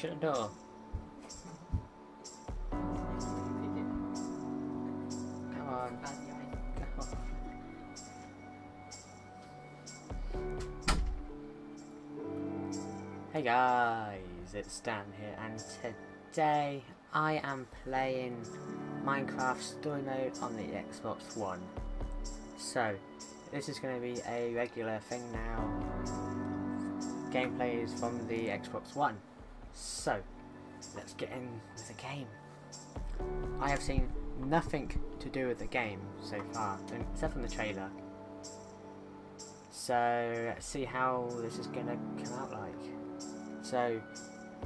Come on. Hey guys, it's Stan here, and today I am playing Minecraft Story Mode on the Xbox One. So, this is going to be a regular thing now. Gameplay is from the Xbox One. So, let's get in with the game. I have seen nothing to do with the game so far, except from the trailer. So, let's see how this is going to come out like. So,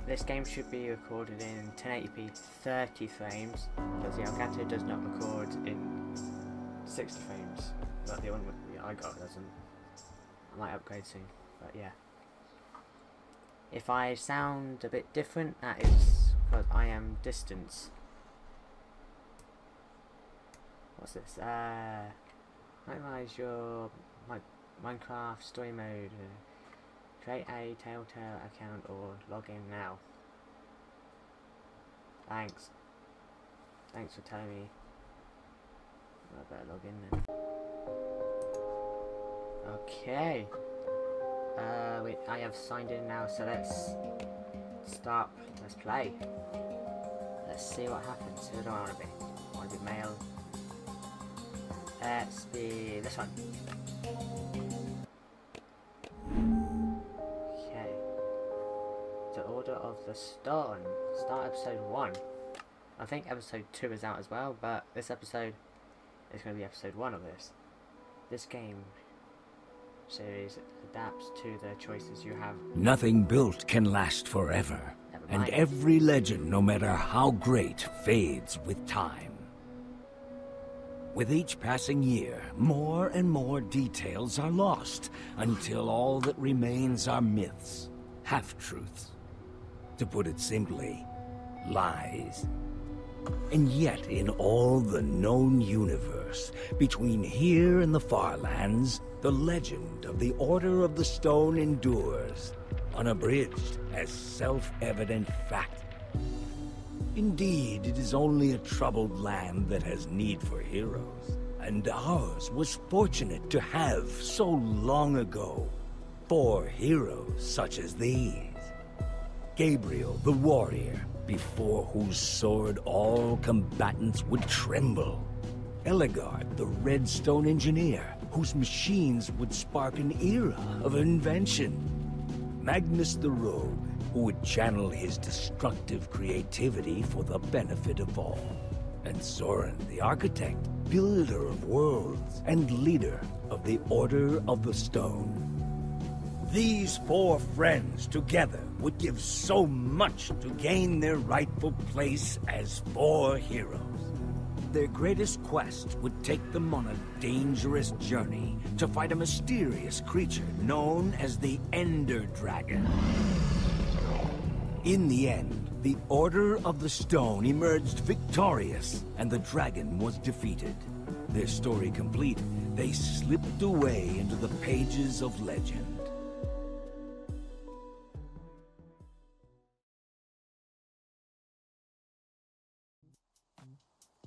this game should be recorded in 1080p 30 frames, because the Elgato does not record in 60 frames. But the one I got doesn't. I might upgrade soon, but yeah. If I sound a bit different, that is because I am distance. What's this? Uh, analyze your my Minecraft story mode. Create a Telltale account or log in now. Thanks. Thanks for telling me. I better log in then. Okay. Uh, wait, I have signed in now, so let's start. Let's play. Let's see what happens. Who do I want to be? I want to be male. Let's be this one. Okay. The Order of the Stone. Start episode 1. I think episode 2 is out as well, but this episode is going to be episode 1 of this. This game series adapts to the choices you have. Nothing built can last forever, and every legend, no matter how great, fades with time. With each passing year, more and more details are lost, until all that remains are myths, half-truths. To put it simply, lies. And yet, in all the known universe, between here and the far lands, the legend of the Order of the Stone endures, unabridged as self-evident fact. Indeed, it is only a troubled land that has need for heroes, and ours was fortunate to have, so long ago, four heroes such as these. Gabriel the warrior, before whose sword all combatants would tremble. Ellegaard the redstone engineer, whose machines would spark an era of invention. Magnus the rogue, who would channel his destructive creativity for the benefit of all. And Soren the architect, builder of worlds, and leader of the Order of the Stone. These four friends together would give so much to gain their rightful place as four heroes. Their greatest quest would take them on a dangerous journey to fight a mysterious creature known as the Ender Dragon. In the end, the Order of the Stone emerged victorious, and the dragon was defeated. Their story complete, they slipped away into the pages of legend.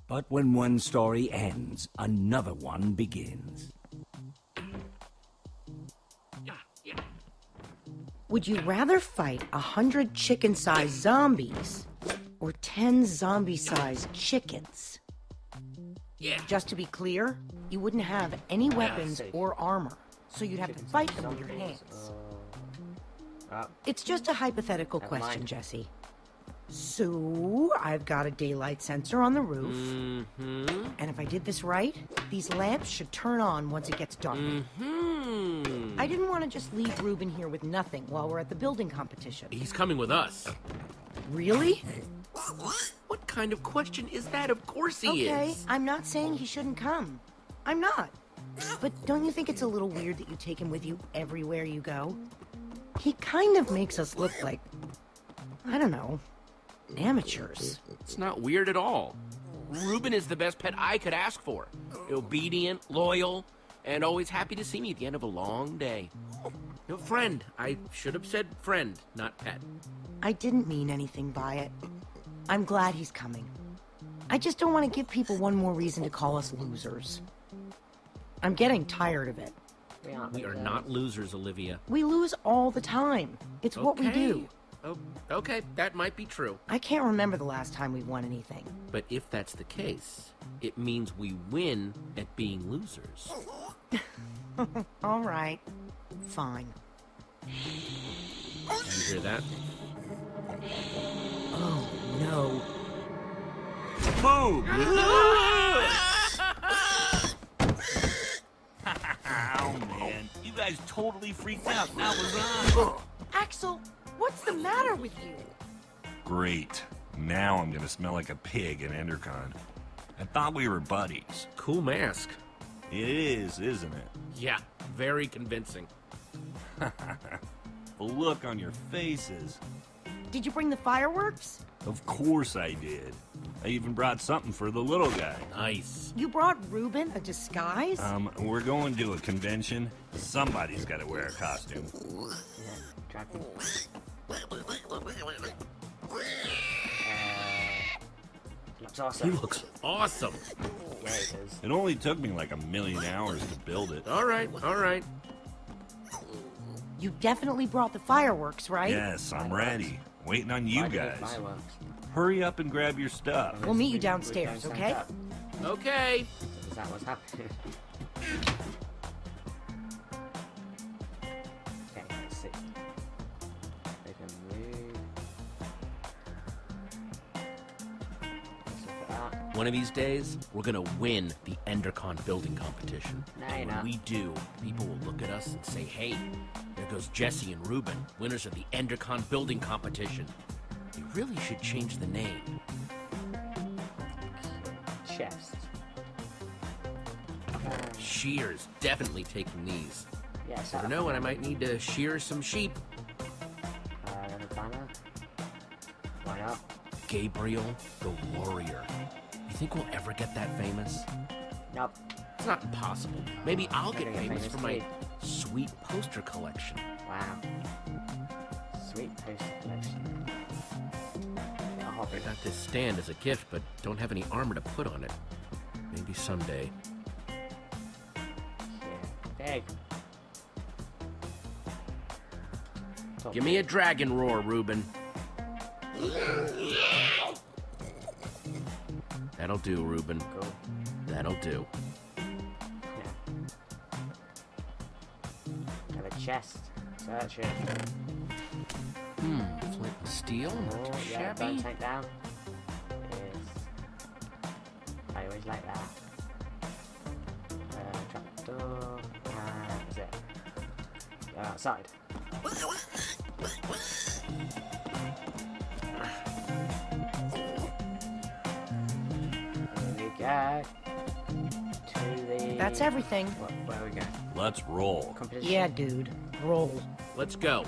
But when one story ends, another one begins. Would you rather fight a hundred chicken-sized zombies or ten zombie-sized chickens? Yeah. Just to be clear, you wouldn't have any weapons see. or armor, so you'd have to fight them with your hands. Uh, It's just a hypothetical question, mind. Jesse. So, I've got a daylight sensor on the roof, Mm-hmm. and if I did this right, these lamps should turn on once it gets dark. Hmm. I didn't want to just leave Reuben here with nothing while we're at the building competition. He's coming with us. Really? What kind of question is that? Of course he Okay, is. Okay, I'm not saying he shouldn't come. I'm not. But don't you think it's a little weird that you take him with you everywhere you go? He kind of makes us look like, I don't know, amateurs. It's not weird at all. Reuben is the best pet I could ask for. Obedient, loyal, and always happy to see me at the end of a long day. No, friend. I should have said friend, not pet. I didn't mean anything by it. I'm glad he's coming. I just don't want to give people one more reason to call us losers. I'm getting tired of it. We aren't. Losers. Olivia. We lose all the time. It's what we do. Oh, okay, that might be true. I can't remember the last time we won anything. But if that's the case, it means we win at being losers. All right. Fine. Did you hear that? Oh, no. Boom! Oh man, you guys totally freaked out. That was on. Axel, what's the matter with you? Great. Now I'm gonna smell like a pig in Endercon. I thought we were buddies. Cool mask. It is, isn't it? Yeah, very convincing. The look on your faces. Did you bring the fireworks? Of course I did. I even brought something for the little guy. Nice. You brought Reuben a disguise? Um, we're going to a convention. Somebody's gotta wear a costume. Yeah, dragon. Uh, looks He awesome. looks awesome. Yeah, it. It only took me like a million hours to build it. All right, all right. you definitely brought the fireworks, right? Yes, I'm ready. Waiting on you Why do we guys. Fireworks. Hurry up and grab your stuff. We'll meet you We- we downstairs, don't okay? stand. Okay. Is that what's happening? One of these days, we're gonna win the Endercon building competition. No, and when we do, people will look at us and say, "Hey, there goes Jesse and Reuben, winners of the Endercon building competition." We really should change the name. Chest. Shears definitely taking these. Yeah, so Never know when I might need to shear some sheep. Uh. Why not? Gabriel the Warrior. Think we'll ever get that famous? Nope. It's not impossible. Maybe I'll get get famous famous for my sweet poster collection. Wow. Sweet poster collection. I got this stand as a gift, but don't have any armor to put on it. Maybe someday. Yeah. Give me a dragon roar, Reuben. That'll do, Reuben. Cool. That'll do. Yeah. Have a chest. Search it. Hmm, flint and steel? Not Oh, too yeah, shabby. don't take down. Yes. I always like that. Uh, trapdoor. And is it? Outside. Here. To the. That's everything. What, where we go? Let's roll. Yeah, dude. Roll. Let's go.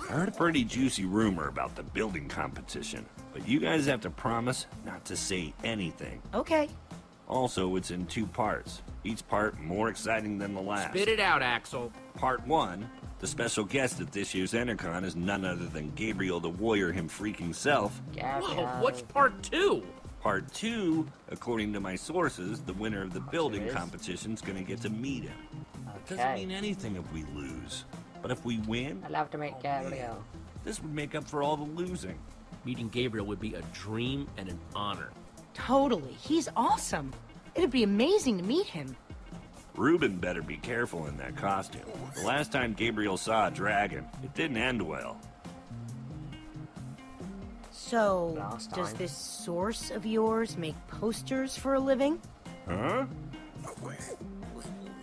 I heard a pretty juicy rumor about the building competition, but you guys have to promise not to say anything. Okay. Also, it's in two parts, each part more exciting than the last. Spit it out, Axel. Part one, the special guest at this year's Endercon is none other than Gabriel the Warrior him freaking self. Gabriel. Whoa, what's part two? Part two, according to my sources, the winner of the building is? competition's gonna get to meet him. Doesn't mean anything if we lose. But if we win, I'd love to meet oh, Gabriel. this would make up for all the losing. Meeting Gabriel would be a dream and an honor. Totally. He's awesome. It'd be amazing to meet him. Reuben better be careful in that costume. The last time Gabriel saw a dragon, it didn't end well. So, Last does time. this source of yours make posters for a living? Huh?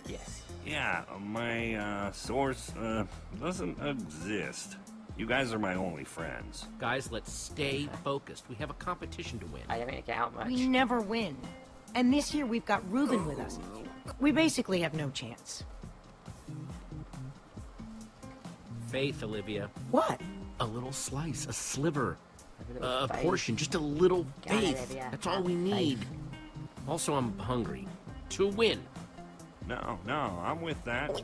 Yes. Yeah, my uh, source uh, doesn't exist. You guys are my only friends. Guys, let's stay focused. We have a competition to win. I don't get out much. We never win. And this year we've got Reuben with us. We basically have no chance. Faith, Olivia. What? A little slice, a sliver, Uh, a a portion, just a little Got it, faith. That's all we Faith. need. Also, I'm hungry. To win. No, no, I'm with that.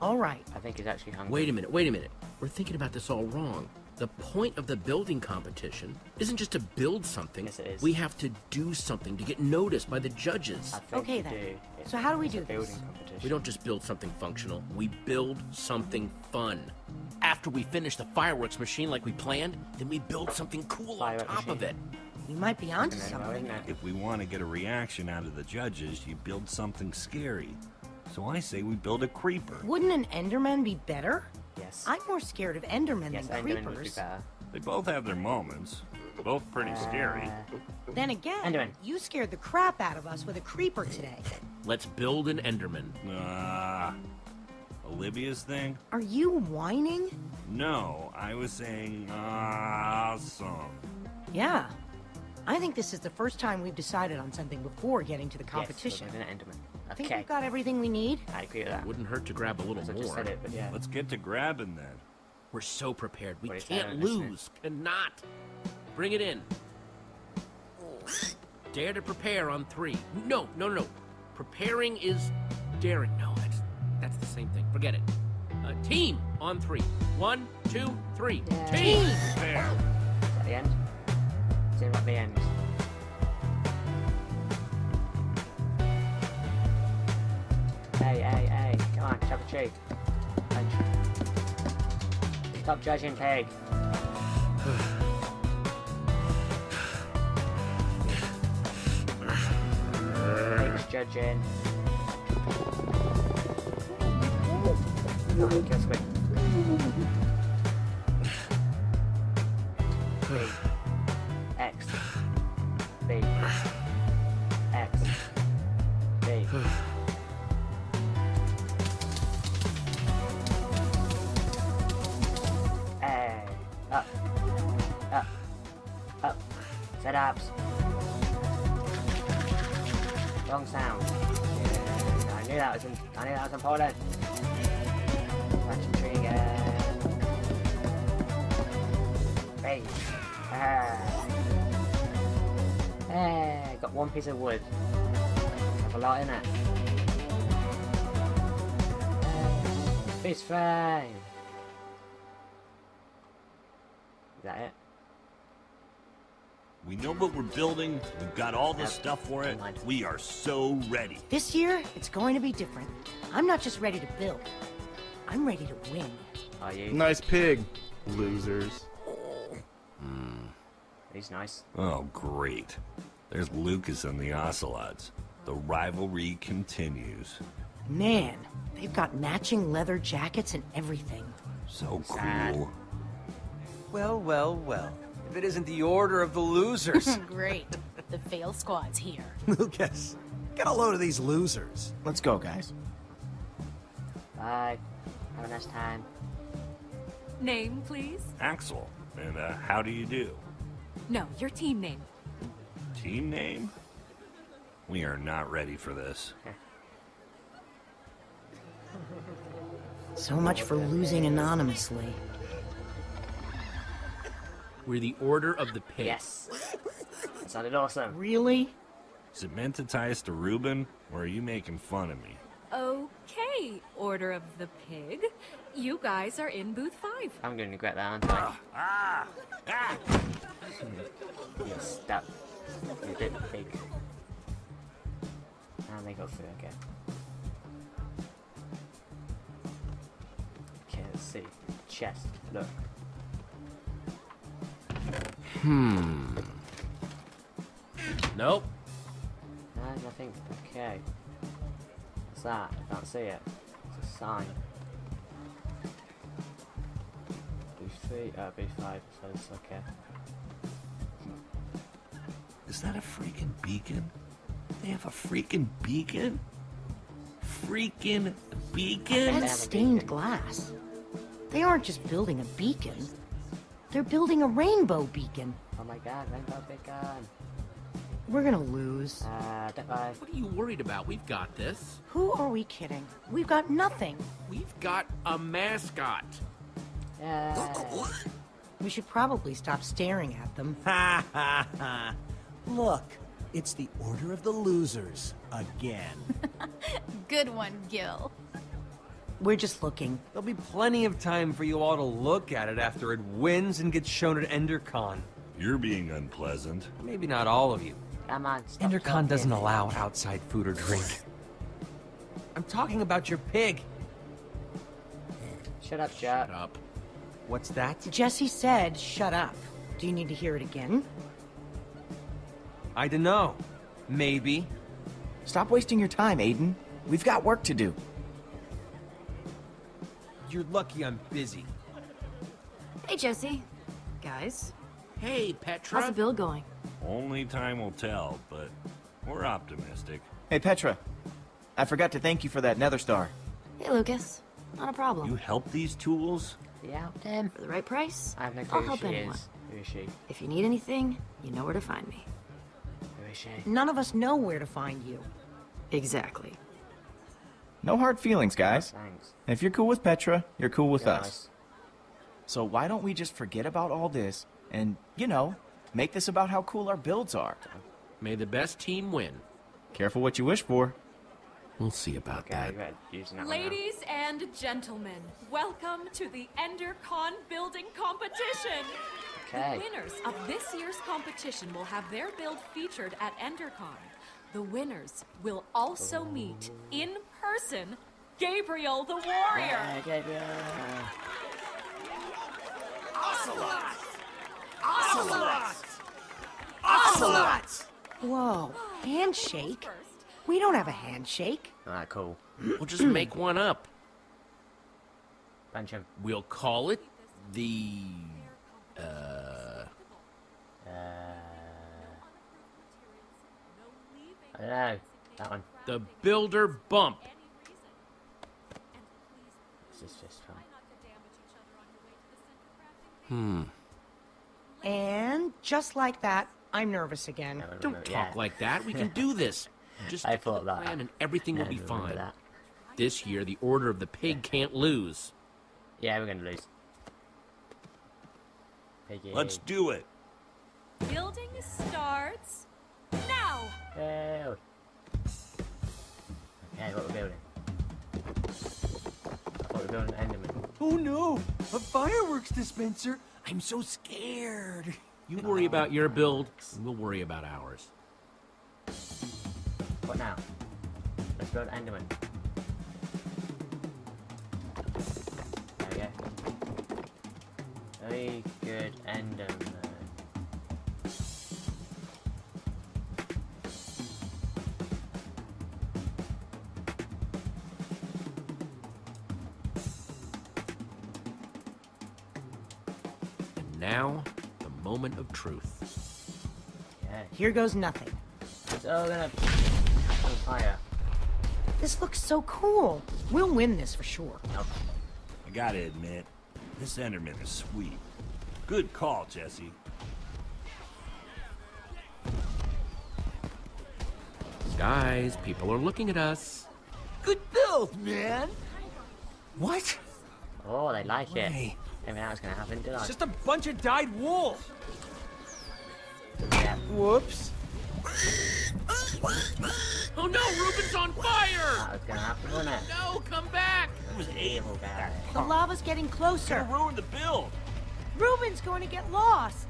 All right. I think he's actually hungry. Wait a minute, wait a minute. We're thinking about this all wrong. The point of the building competition isn't just to build something. Yes, it is. We have to do something to get noticed by the judges. Okay, then. do. So how do we It's a do building this? competition. We don't just build something functional, we build something fun. After we finish the fireworks machine like we planned, then we build something cool Firework on top of it. machine. You might be onto Isn't it, though, something. If we want to get a reaction out of the judges, you build something scary. So I say we build a creeper. Wouldn't an Enderman be better? Yes. I'm more scared of Endermen yes, than Enderman creepers. They both have their moments. Both pretty scary. Uh, Then again, Enderman. you scared the crap out of us with a creeper today. Let's build an Enderman. Ah. Olivia's thing? Are you whining? No, I was saying awesome. Yeah. I think this is the first time we've decided on something before getting to the competition. Yes, we're an Enderman. I think Okay. we've got everything we need. I agree with that. Wouldn't hurt to grab a little As I more. said it, but yeah. Let's get to grabbing then. We're so prepared. We What is can't that, isn't lose. Cannot. Bring it in. Dare to prepare on three. No, no, no. Preparing is daring. No, that's the same thing. Forget it. Uh, team on three. One, two, three. Yeah. Team. There. Is that the end? Seems like the end. Hey, hey, hey. Come on, chop a. Punch. Stop judging, pig. Pig's judging. Kill squid. B. X. B. X. B. Hey. Up. Up. Up. Set ups. Wrong sound. Yeah, I knew that was in, I knew that was important. Hey. Ah. Hey, got one piece of wood. Have a lot in it. Hey. Fish fry. Is that it? We know what we're building. We've got all the stuff for it. We are so ready. This year, it's going to be different. I'm not just ready to build. I'm ready to win. Are you? Nice pig, losers. Mm. He's nice. Oh, great. There's Lukas and the Ocelots. The rivalry continues. Man, they've got matching leather jackets and everything. So Sad. cool. Well, well, well. If it isn't the order of the losers. Great. The fail squad's here. Lukas, get a load of these losers. Let's go, guys. Bye. Have a nice time. Name, please? Axel, and uh, how do you do? No, your team name. Team name? We are not ready for this. So much for losing anonymously. We're the order of the pig. Yes. That sounded awesome. Really? Is it meant to tie us to Reuben, or are you making fun of me? Okay, Order of the Pig. You guys are in booth five. I'm going to regret that, aren't I? Ah! Ah! You're stuck. You're a bit big. And they go through again. Okay, let's see. Chest. Look. Hmm. Nope. No, nothing. Okay. What's that? I can't see it. It's a sign. B3, uh, B5, so it's okay. Is that a freaking beacon? They have a freaking beacon? Freaking beacon? That's stained glass. They aren't just building a beacon. They're building a rainbow beacon. Oh my god, rainbow beacon. We're gonna lose. Uh, don't. What are you worried about? We've got this. Who are we kidding? We've got nothing. We've got a mascot. Yeah. We should probably stop staring at them. Ha ha ha. Look, it's the order of the losers again. Good one, Gill. We're just looking. There'll be plenty of time for you all to look at it after it wins and gets shown at EnderCon. You're being unpleasant. Maybe not all of you. Come on, stop EnderCon talking. doesn't allow outside food or drink. I'm talking about your pig. Shut up, Jack. Shut up. What's that? Jesse said, shut up. Do you need to hear it again? I don't know. Maybe. Stop wasting your time, Aiden. We've got work to do. You're lucky I'm busy. Hey, Jesse. Guys, Hey, Petra. how's the bill going? Only time will tell, but we're optimistic. Hey, Petra. I forgot to thank you for that nether star. Hey, Lukas. Not a problem. You help these tools? Yeah, them. For the right price, I have no I'll who help she anyone. is. Who is she? If you need anything, you know where to find me. Who is she? None of us know where to find you. Exactly. No hard feelings, guys. Thanks. If you're cool with Petra, you're cool with You're us. nice. So why don't we just forget about all this and, you know, make this about how cool our builds are? May the best team win. Careful what you wish for. We'll see about Okay, that. you better using that one now. Ladies and gentlemen, welcome to the EnderCon building competition. Okay. The winners of this year's competition will have their build featured at EnderCon. The winners will also meet in person Gabriel the Warrior. Yeah, Gabriel. Whoa, handshake? We don't have a handshake. Alright, cool. We'll just make one up. Bunch of We'll call it the. Uh. Uh, I don't know. That one. The Builder Bump. This is just fun. Hmm. And just like that, I'm nervous again. Never Don't remember- talk yeah. like that. We can do this. Just I stick to thought the that. plan and everything will Yeah, be I remember fine. that. This year, the Order of the Pig can't lose. Yeah, we're gonna lose. Piggy. Let's do it. Building starts now. Build. Okay, what we're building? I thought we were building an Enderman. Oh no! A fireworks dispenser! I'm so scared. You worry about your build, and we'll worry about ours. What now? Let's build Enderman. There we go. Very good Enderman. Truth. Yeah. Here goes nothing. It's all gonna on fire. This looks so cool. We'll win this for sure. Nope. I gotta admit, this Enderman is sweet. Good call, Jesse. Guys, people are looking at us. Good build, man. What? Oh, they like it. Way. Maybe that was gonna happen, did I? It's just a bunch of dyed wool. Yeah. Whoops. Oh no, Reuben's on fire! That gonna happen, wasn't it? No, come back! It was evil guy. The lava's getting closer. Gonna ruin the build. Reuben's going to get lost.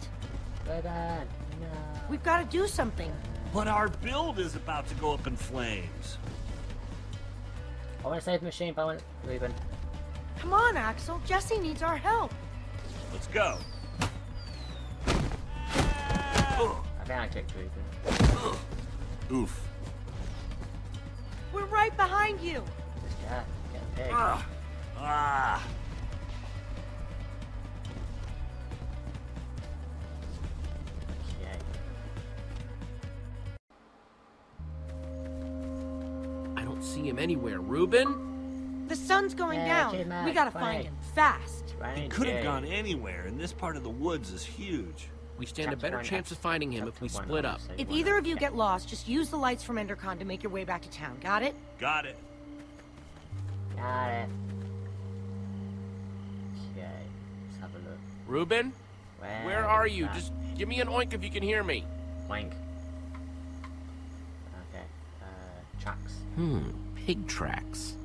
But uh, no. We've got to do something. But our build is about to go up in flames. I want to save the machine, but I want Reuben. Come on, Axel. Jesse needs our help. Let's go. I think I clicked Reuben. Oof. We're right behind you. This guy, get a pig. Ah. Ah. Okay. I don't see him anywhere. Reuben? The sun's going Yeah, down. We gotta quick. find him fast. Right, He could have gone anywhere, and this part of the woods is huge. We stand a better chance of finding him if we split up. If either of you get lost, just use the lights from Endercon to make your way back to town. Got it? Got it. Got it. Okay, let's have a look. Reuben? Where, Where are you? that? Just give me an oink if you can hear me. Wank. Okay, uh, tracks. Hmm, pig tracks.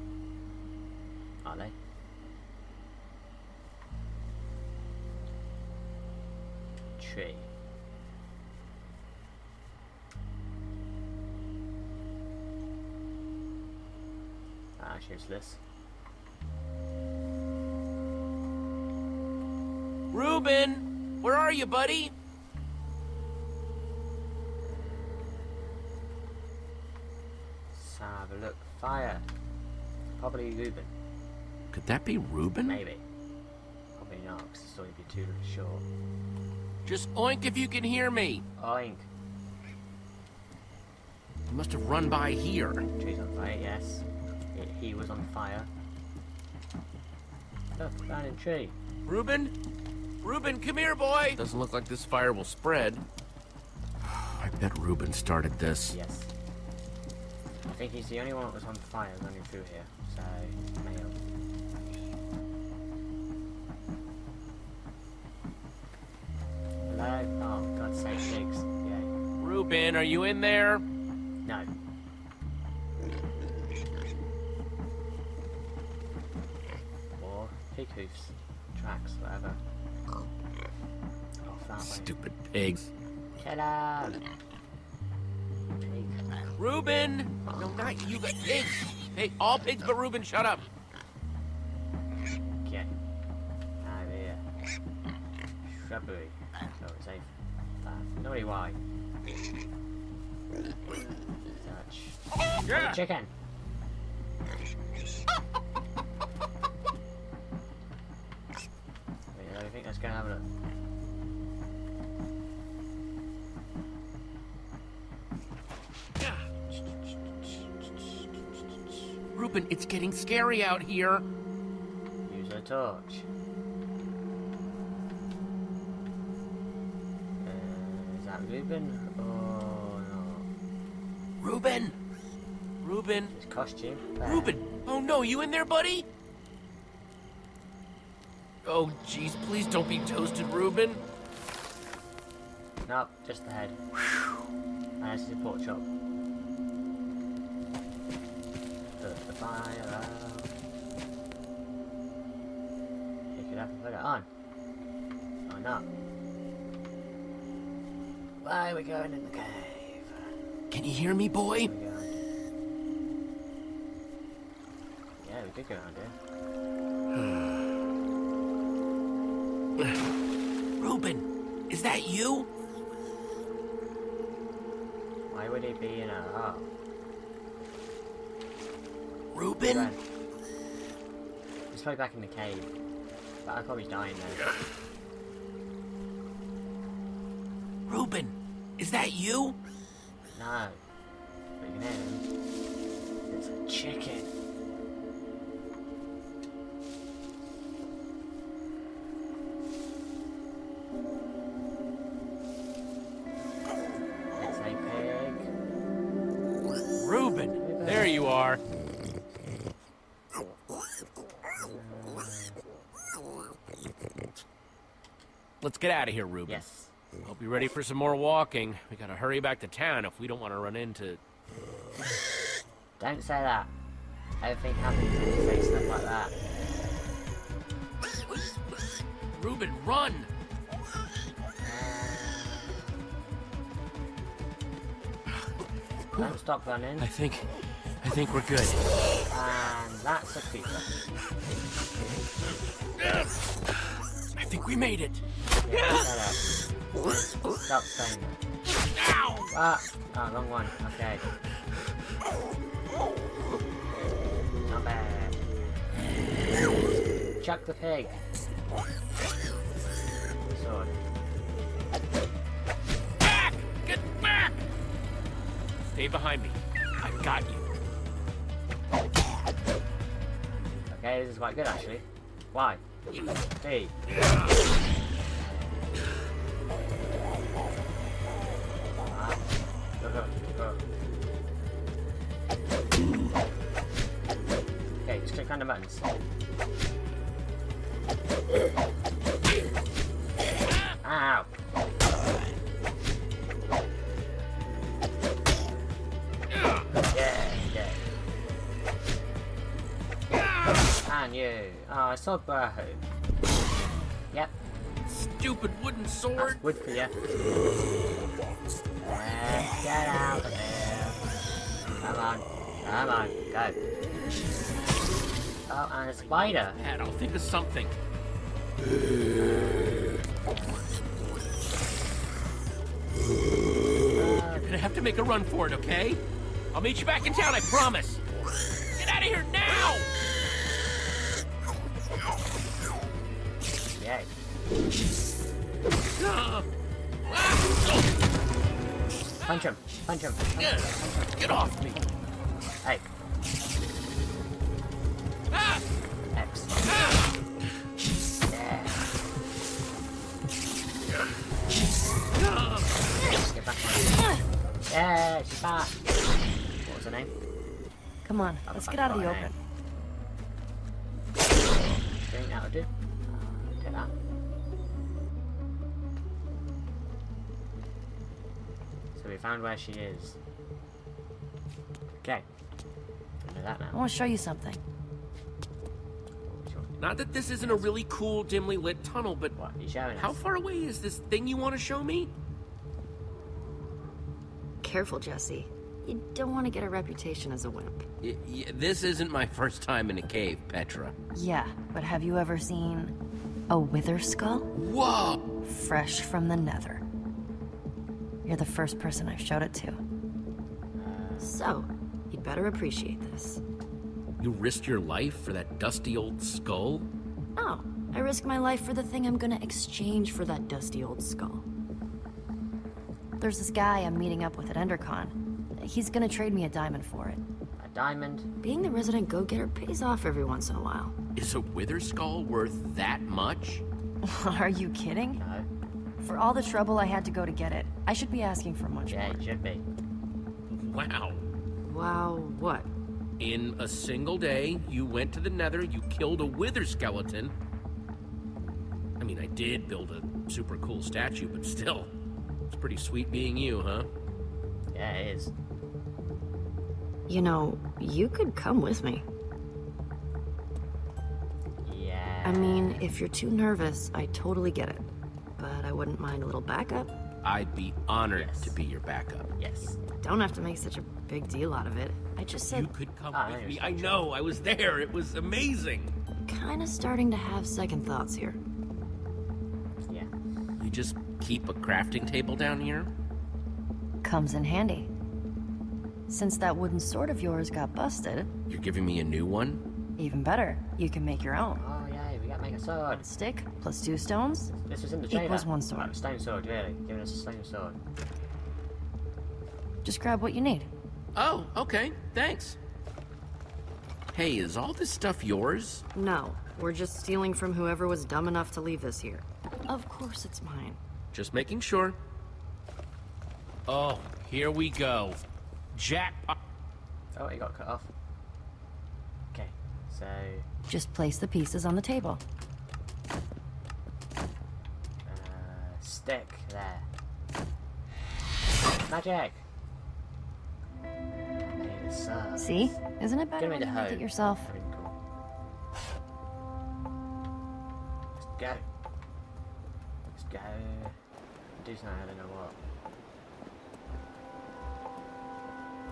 Useless. Reuben, where are you, buddy? Let's have a look. Fire. Probably Reuben. Could that be Reuben? Maybe. Probably not, because the story would be too short. Just oink if you can hear me. Oink. He must have run by here. Tree's on fire, yes. He, he was on fire. Look, burning tree. Reuben? Reuben, come here, boy! Doesn't look like this fire will spread. I bet Reuben started this. Yes. I think he's the only one that was on fire running through here, so male. Hello? Oh, God's sake, pigs. Yay. Reuben, are you in there? No. Pig hoofs. Tracks, whatever. Off that way. Stupid pigs. Kill 'em! Pig. Reuben! No, not you, but pigs! Hey, all pigs but Reuben, shut up! Okay. Out here. Shrubbery. So it's safe. Nobody why. Touch. Yeah. Chicken! Don't gonna have a look. Reuben, it's getting scary out here. Use a torch. Uh, is that Reuben? Oh no. Reuben! Reuben! His costume. Reuben! Oh no, you in there, buddy? Oh, jeez, please don't be toasted, Reuben. Nope, just the head. And this is a pork chop. Put the fire out. Pick it up and put it on. Or not. Why are we going in the cave? Can you hear me, boy? We? Yeah, we could go around here. Is that you? Why would he be in a Reuben? Red. He's probably back in the cave. But I probably dying there. Reuben, is that you? No. But you can hear him. It's a chicken. Get out of here, Reuben. Yes. Hope you're ready for some more walking. We gotta hurry back to town if we don't want to run into. Don't say that. Everything happens when you say stuff like that. Reuben, run! Don't stop running. I think, I think we're good. And that's a creeper. I think we made it. Yeah, shut up. Stop saying that. Ah, ah, wrong one. Okay. Not bad. Chuck the pig. Sword. Back! Get back! Stay behind me. I've got you. Okay, this is quite good actually. Why? Hey. Okay, just click on the buttons. Ow! Yeah, yeah. And you. Oh, I saw Braho. Yep. stupid wooden sword. Wood for you. Get out of here. Come on. Come on. Go. Oh, and a spider. Pat, I'll think of something. You're gonna have to make a run for it, okay? I'll meet you back in town, I promise. Get out of here now! Yay. Ah. Ah. Punch him. Punch him. Punch him. Get off me! Hey. Ah. Ah. Yeah. Ah. Get back she's back. What was her name? Come on, let's get out of the open. Okay, that'll do. Uh, take that. So we found where she is. Okay. I know that now. I want to show you something. Not that this isn't a really cool, dimly lit tunnel, but What? You showing us? how far away is this thing you want to show me? Careful, Jesse. You don't want to get a reputation as a wimp. Y- y- this isn't my first time in a cave, Petra. Yeah, but have you ever seen a wither skull? Whoa! Fresh from the nether. You're the first person I've showed it to. So, you'd better appreciate this. You risked your life for that dusty old skull? Oh, I risk my life for the thing I'm gonna exchange for that dusty old skull. There's this guy I'm meeting up with at EnderCon. He's gonna trade me a diamond for it. A diamond? Being the resident go-getter pays off every once in a while. Is a wither skull worth that much? Are you kidding? No. For all the trouble I had to go to get it, I should be asking for much Yeah, more. it should be. Wow. Wow, what? In a single day, you went to the nether, you killed a wither skeleton. I mean, I did build a super cool statue, but still. It's pretty sweet being you, huh? Yeah, it is. You know, you could come with me. Yeah. I mean, if you're too nervous, I totally get it. But I wouldn't mind a little backup. I'd be honored Yes. to be your backup. Yes. Don't have to make such a big deal out of it. I just said, You could come ah, I with me. I know, I was there. It was amazing. kinda starting to have second thoughts here. Yeah. You just keep a crafting table down here? Comes in handy. Since that wooden sword of yours got busted, You're giving me a new one? even better, you can make your own. Oh, yeah, we gotta make a sword. Stick plus two stones This was in the trailer. equals one sword. Oh, stone sword, really. Giving us a stone sword. Just grab what you need. Oh, okay. Thanks. Hey, is all this stuff yours? No, we're just stealing from whoever was dumb enough to leave this here. Of course it's mine. Just making sure. Oh, here we go. Jackpot. Oh, it got cut off. Okay, so... Just place the pieces on the table. Uh, stick there. Magic! Okay. See? Isn't it better Give me when the you hoe. make it yourself? That'd be cool. Let's go. Let's go. Do something, I don't know what.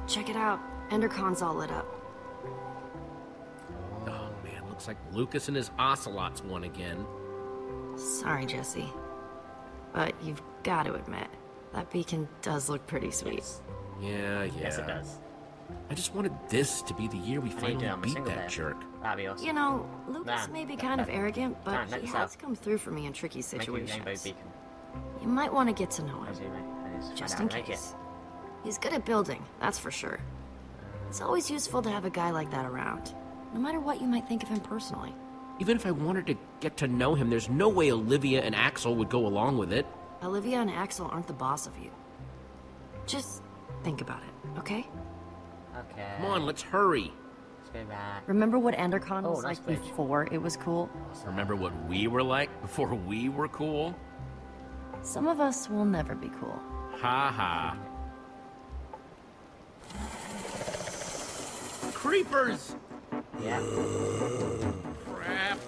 Check it out. Endercon's all lit up. Oh man, looks like Lukas and his ocelots won again. Sorry, Jesse. But you've got to admit, that beacon does look pretty sweet. Yeah, yeah. Yes, it does. I just wanted this to be the year we I need to finally do it on my beat that player. jerk. That'd be awesome. You know, Lukas Nah, may be that- kind of that- arrogant, but Nah, he has yourself. come through for me in tricky Make you a rainbow situations. You might want to get to know him, As you may. I just just in out how to make case. He's good at building, that's for sure. It's always useful to have a guy like that around, no matter what you might think of him personally. Even if I wanted to get to know him, there's no way Olivia and Axel would go along with it. Olivia and Axel aren't the boss of you. Just think about it, okay? It. Okay. Come on, let's hurry. Let's go back. Remember what Endercon Oh, was nice like bridge. before it was cool? Remember what we were like before we were cool? Some of us will never be cool. Ha ha. Creepers! Yeah. Crap.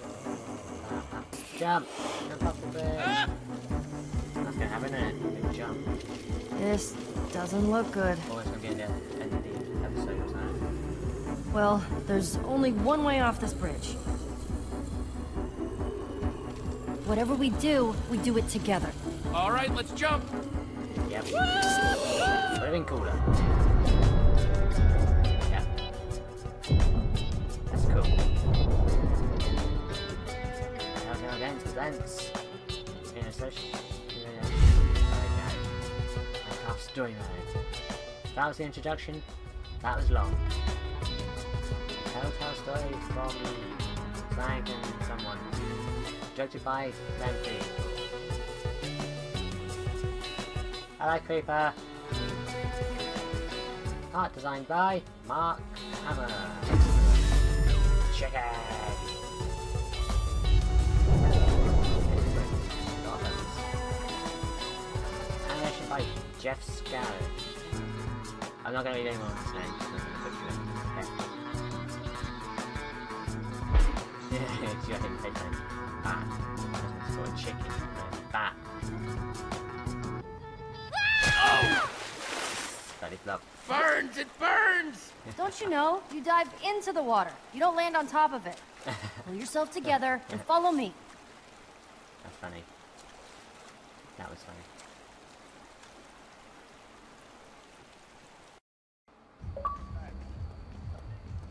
Jump! Jump off the bridge! That's gonna happen, isn't jump. This doesn't look good. Always gonna be at the Well, there's only one way off this bridge. Whatever we do, we do it together. All right, let's jump. Yep. Would have been cooler. Yeah. That's cool. Now go against events. In a session. Okay. Minecraft story mode. That was the introduction. That was long. Telltale story from Frank and someone. Directed by Rampy. Hello, Creeper. Art designed by Mark Hammer. Check it. Animation by Jeff Scarrett. I'm not gonna read anyone else's name. Yeah, it's your hidden face name. Bat. It's called chicken. Bat. Bloody flop. Burns! It burns! Don't you know? You dive into the water. You don't land on top of it. Pull yourself together and follow me. That's funny. That was funny.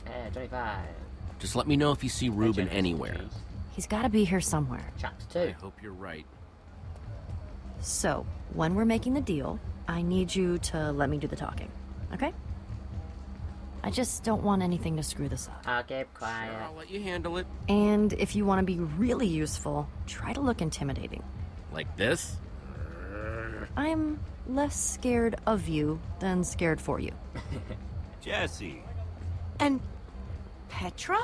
Eh, 25. Just let me know if you see Reuben anywhere. He's gotta be here somewhere. Chapter I hope you're right. So, when we're making the deal, I need you to let me do the talking. Okay? I just don't want anything to screw this up. I'll keep quiet. Sure, I'll let you handle it. And if you want to be really useful, try to look intimidating. Like this? I'm less scared of you than scared for you. Jesse. And Petra?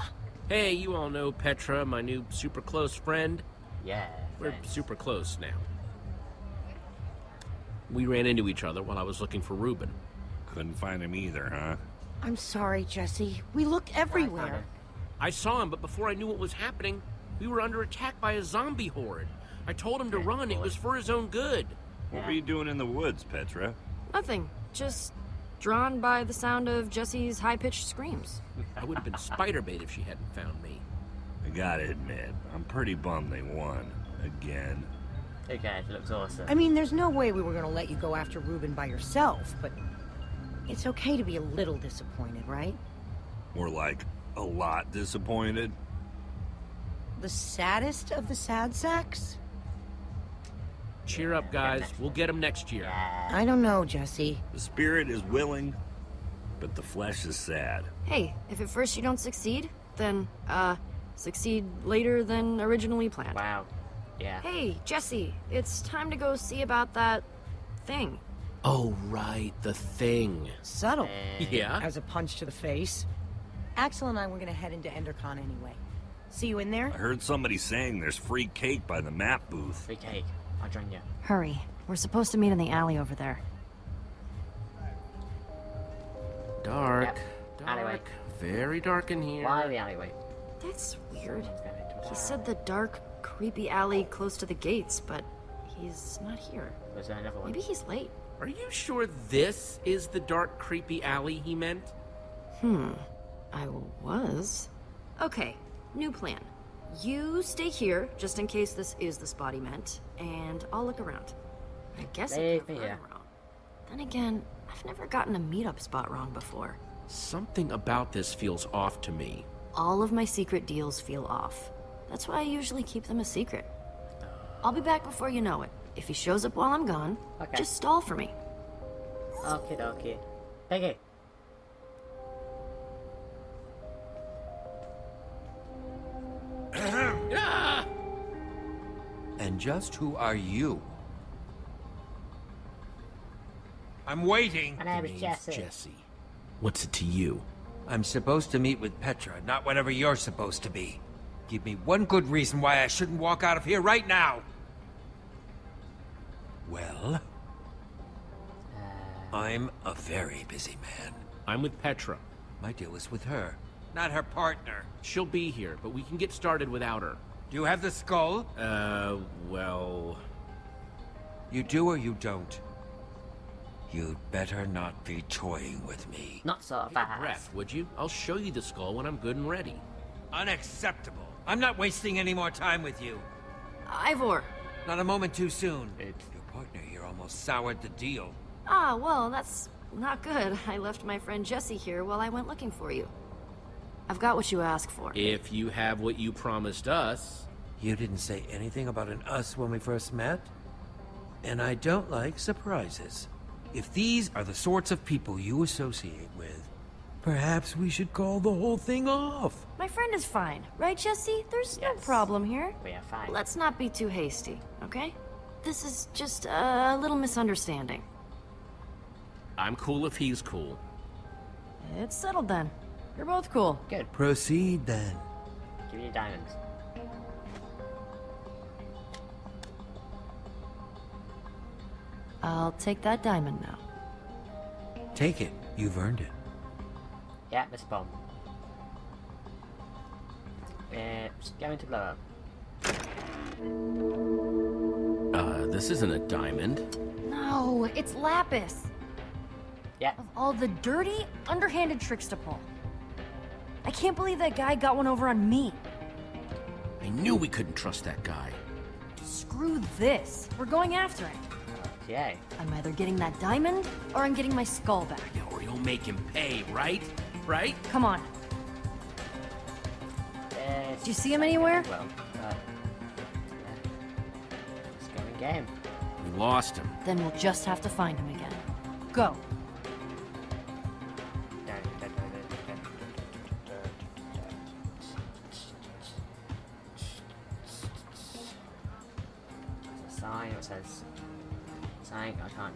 Hey, you all know Petra, my new super close friend. Yeah. We're thanks. super close now. We ran into each other while I was looking for Reuben. Couldn't find him either, huh? I'm sorry, Jesse. We looked everywhere. I saw him, but before I knew what was happening, we were under attack by a zombie horde. I told him to run, it was for his own good. What were you doing in the woods, Petra? Nothing. Just drawn by the sound of Jesse's high pitched screams. I would have been spider bait if she hadn't found me. I gotta admit, I'm pretty bummed they won. Again. Okay, it looks awesome. I mean, there's no way we were gonna let you go after Reuben by yourself, but it's okay to be a little disappointed, right? Or like, a lot disappointed. The saddest of the sad sacks? Cheer up, guys. We'll get him next year. I don't know, Jesse. The spirit is willing, but the flesh is sad. Hey, if at first you don't succeed, then, uh, succeed later than originally planned. Wow. Yeah. Hey, Jesse, it's time to go see about that thing. Oh, right, the thing. Subtle. Yeah? As a punch to the face. Axel and I were gonna head into Endercon anyway. See you in there? I heard somebody saying there's free cake by the map booth. Free cake. I'll join you. Hurry. We're supposed to meet in the alley over there. Dark. Yep. Dark. Alleyway. Very dark in here. Why the alleyway? That's weird. Let's go into He said the dark, creepy alley close to the gates, but he's not here. Was there another one? Maybe he's late. Are you sure this is the dark, creepy alley he meant? Hmm. I was. Okay, new plan. You stay here, just in case this is the spot he meant, and I'll look around. I guess I Leave could me have run wrong. Then again, I've never gotten a meetup spot wrong before. Something about this feels off to me. All of my secret deals feel off. That's why I usually keep them a secret. I'll be back before you know it. If he shows up while I'm gone, Okay. just stall for me. Okay, okay. Peggy. And just who are you? I'm waiting. My name is Jesse. Jesse. What's it to you? I'm supposed to meet with Petra, not whatever you're supposed to be. Give me one good reason why I shouldn't walk out of here right now. Well, I'm a very busy man. I'm with Petra. My deal is with her, not her partner. She'll be here, but we can get started without her. Do you have the skull? Uh, well... You do or you don't? You'd better not be toying with me. Not so Take a fast. breath, would you? I'll show you the skull when I'm good and ready. Unacceptable. I'm not wasting any more time with you. Ivor. Not a moment too soon. Your partner here almost soured the deal. Ah, well, that's not good. I left my friend Jesse here while I went looking for you. I've got what you asked for. If you have what you promised us... You didn't say anything about an us when we first met? And I don't like surprises. If these are the sorts of people you associate with, perhaps we should call the whole thing off. My friend is fine, right, Jesse? There's no problem here. We are fine. Let's not be too hasty, okay? This is just a little misunderstanding. I'm cool if he's cool. It's settled then. You're both cool. Good. Proceed then. Give me your diamonds. I'll take that diamond now. Take it. You've earned it. Yeah, Miss Bomb. It's going to blow up. Uh, this isn't a diamond. No, it's Lapis. Yeah. Of all the dirty, underhanded tricks to pull. I can't believe that guy got one over on me. I knew we couldn't trust that guy. Screw this. We're going after him. Yay. I'm either getting that diamond, or I'm getting my skull back. Or you'll make him pay, right? Right? Come on. Yes. Do you see him anywhere? Well, uh, yeah. Let's go in game. We lost him. Then we'll just have to find him again. Go.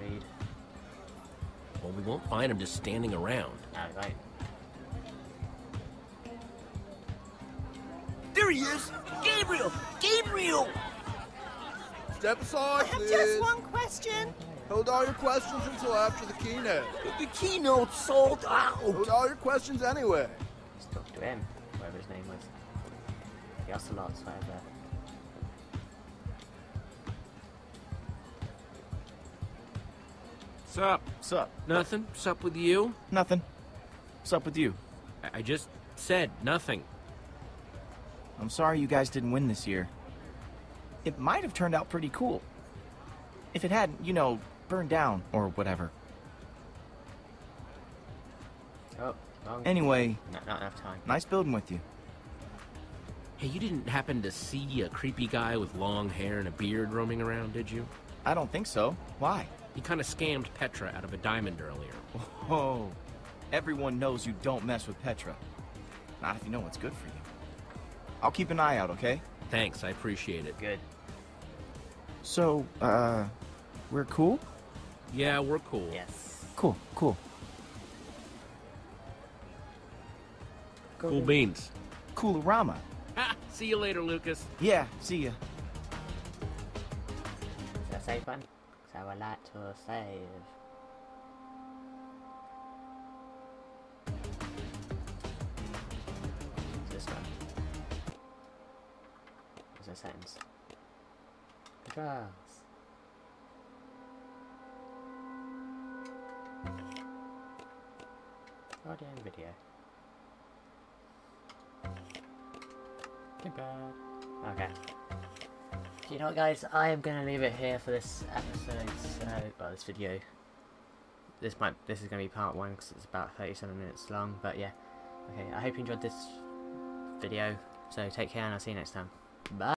Something I can't read. Well, we won't find him just standing around. No, right. There he is! Gabriel! Gabriel! Step aside, I have please. just one question. Hold all your questions until after the keynote. The keynote sold out! Hold all your questions anyway. Let's talk to him, whatever his name was. The Ocelot's whatever. Sup? Sup? Nothing? Sup with you? Nothing. Sup with you? I- I just said nothing. I'm sorry you guys didn't win this year. It might have turned out pretty cool. If it hadn't, you know, burned down or whatever. Oh, wrong. Anyway, Not, not enough time. nice building with you. Hey, you didn't happen to see a creepy guy with long hair and a beard roaming around, did you? I don't think so. Why? He kind of scammed Petra out of a diamond earlier. Oh, everyone knows you don't mess with Petra. Not if you know what's good for you. I'll keep an eye out, okay? Thanks, I appreciate it. Good. So, uh, we're cool? Yeah, we're cool. Yes. Cool, cool. Cool beans. Coolorama. Ha! See you later, Lukas. Yeah, see ya. Save button? 'Cause I like to save. It's this one. There's a sentence. Controls. Audio and video. Okay. You know what, guys? I am gonna leave it here for this episode. So, well, this video. This might. This is gonna be part one because it's about 37 minutes long. But yeah. Okay. I hope you enjoyed this video. So take care, and I'll see you next time. Bye.